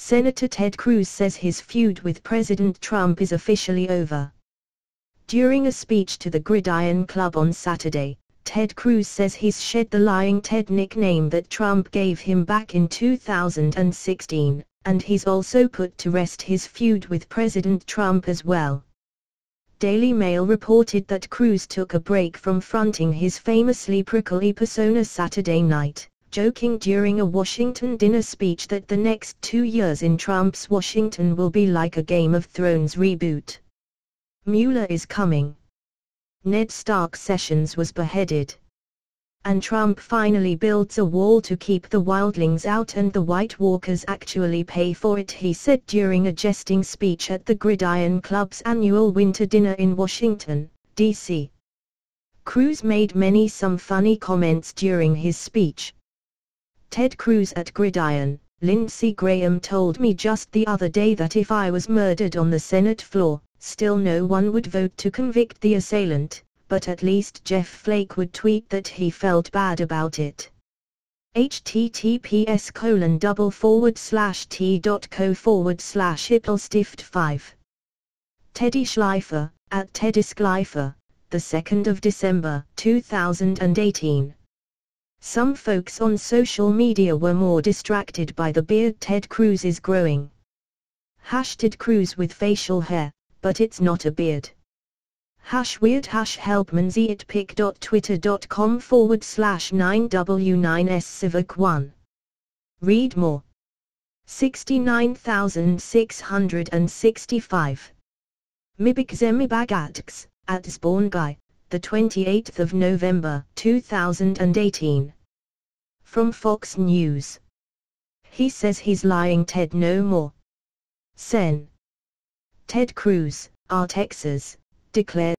Senator Ted Cruz says his feud with President Trump is officially over. During a speech to the Gridiron Club on Saturday, Ted Cruz says he's shed the Lying Ted nickname that Trump gave him back in 2016, and he's also put to rest his feud with President Trump as well. Daily Mail reported that Cruz took a break from fronting his famously prickly persona Saturday night, joking during a Washington dinner speech that the next two years in Trump's Washington will be like a Game of Thrones reboot. Mueller is coming. Ned Stark Sessions was beheaded. And Trump finally builds a wall to keep the wildlings out and the White Walkers actually pay for it he said during a jesting speech at the Gridiron Club's annual winter dinner in Washington, D.C. Cruz made many some funny comments during his speech, Ted Cruz at Gridiron, Lindsey Graham told me just the other day that if I was murdered on the Senate floor, still no one would vote to convict the assailant, but at least Jeff Flake would tweet that he felt bad about it. https colon double forward slash t.co forward slash stift 5 Teddy Schleifer, at Teddy Schleifer, the 2nd of December 2018 some folks on social media were more distracted by the beard Ted Cruz is growing. Hashtag Cruz with facial hair, but it's not a beard. Hash weird hash helpmanzy at pic.twitter.com forward slash 9w9s civic 1. Read more. 69665. Mibik Zemibagatks, at Guy the 28th of November 2018. From Fox News. He says he's lying Ted no more. Sen. Ted Cruz, our Texas, declared